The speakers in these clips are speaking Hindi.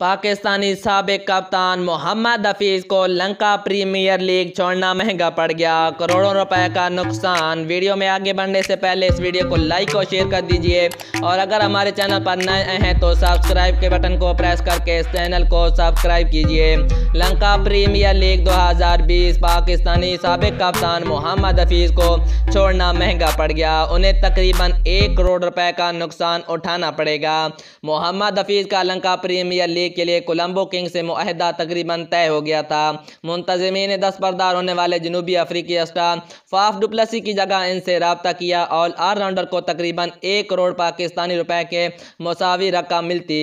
पाकिस्तानी सबक कप्तान मोहम्मद हफीज़ को लंका प्रीमियर लीग छोड़ना महँगा पड़ गया। करोड़ों रुपए का नुकसान। वीडियो में आगे बढ़ने से पहले इस वीडियो को लाइक और शेयर कर दीजिए। और अगर हमारे चैनल पर नए हैं तो सब्सक्राइब के बटन को प्रेस करके इस चैनल को सब्सक्राइब कीजिए। लंका प्रीमियर लीग 2020 पाकिस्तानी सबक कप्तान मोहम्मद हफीज़ को छोड़ना महँगा पड़ गया। उन्हें तकरीबन एक करोड़ रुपए का नुकसान उठाना पड़ेगा। मोहम्मद हफीज़ का लंका प्रीमियर लीग के लिए कोलंबो किंग से माहदा तकरीबन तय हो गया था। मुंतजमीन दस्तबरदार होने वाले जनूबी अफ्रीकी स्टार फाफ डुप्लसी की जगह इनसे रबता किया और ऑलराउंडर को तकरीबन एक करोड़ पाकिस्तानी रुपए के मुसावी रकम मिलती।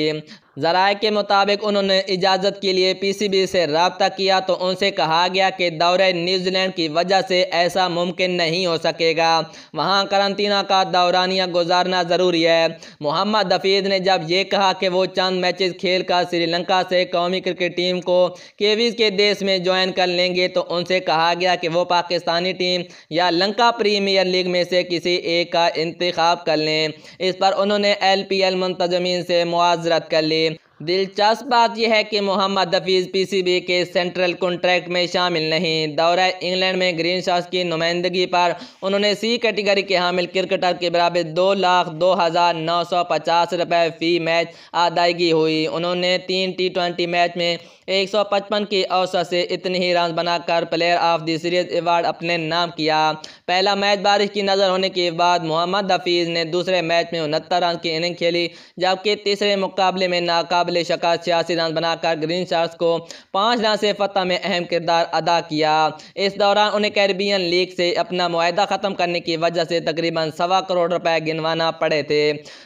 जराए के मुताबिक उन्होंने इजाज़त के लिए पीसीबी से रबता किया तो उनसे कहा गया कि दौरे न्यूजीलैंड की वजह से ऐसा मुमकिन नहीं हो सकेगा। वहाँ करंतना का दौरानिया गुजारना ज़रूरी है। मोहम्मद हफीज़ ने जब ये कहा कि वो चंद मैचेस खेल कर श्रीलंका से कौमी क्रिकेट टीम को केवीज के देश में ज्वाइन कर लेंगे तो उनसे कहा गया कि वो पाकिस्तानी टीम या लंका प्रीमियर लीग में से किसी एक का इंतखब कर लें। इस पर उन्होंने एल पी एल मुंतजमीन से मुआजरत कर ली। दिलचस्प बात यह है कि मोहम्मद हफीज़ पीसीबी के सेंट्रल कॉन्ट्रैक्ट में शामिल नहीं। दौरा इंग्लैंड में ग्रीन शॉस की नुमाइंदगी पर उन्होंने सी कैटेगरी के हामिल क्रिकेटर के बराबर दो लाख दो हज़ार नौ सौ पचास रुपये फ़ी मैच अदायगी हुई। उन्होंने तीन टी ट्वेंटी मैच में एक सौ पचपन की औसत से इतने ही रन बनाकर player of the series award अपने नाम किया। पहला मैच बारिश की नज़र होने के बाद मोहम्मद हफीज़ ने दूसरे मैच में उनहत्तर रन की इनिंग खेली, जबकि तीसरे मुकाबले में नाकाब काबिल शका छियासी रन बनाकर ग्रीन शार्स को पाँच रन से फतह में अहम किरदार अदा किया। इस दौरान उन्हें कैरिबियन लीग से अपना मुआदा ख़त्म करने की वजह से तकरीबन सवा करोड़ रुपए गिनवाना पड़े थे।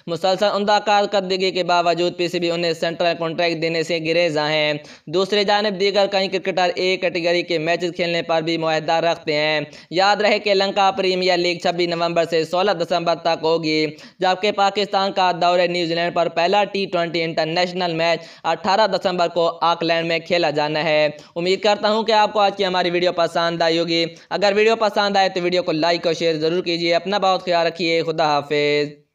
मुसलसल उमदा कारकर्दगी के बावजूद पी सी बी उन्हें सेंट्रल कॉन्ट्रैक्ट देने से गिरेजा हैं। दूसरी जानब दीगर कई क्रिकेटर ए कैटेगरी के मैचेस खेलने पर भी मुहिदा रखते हैं। याद रहे कि लंका प्रीमियर लीग छब्बीस नवंबर से सोलह दिसंबर तक होगी, जबकि पाकिस्तान का दौरे न्यूजीलैंड पर पहला टी ट्वेंटी इंटरनेशनल मैच 18 दिसंबर को आकलैंड में खेला जाना है। उम्मीद करता हूँ कि आपको आज की हमारी वीडियो पसंद आई होगी। अगर वीडियो पसंद आए तो वीडियो को लाइक और शेयर ज़रूर कीजिए। अपना बहुत ख्याल रखिए। खुदा हाफिज़।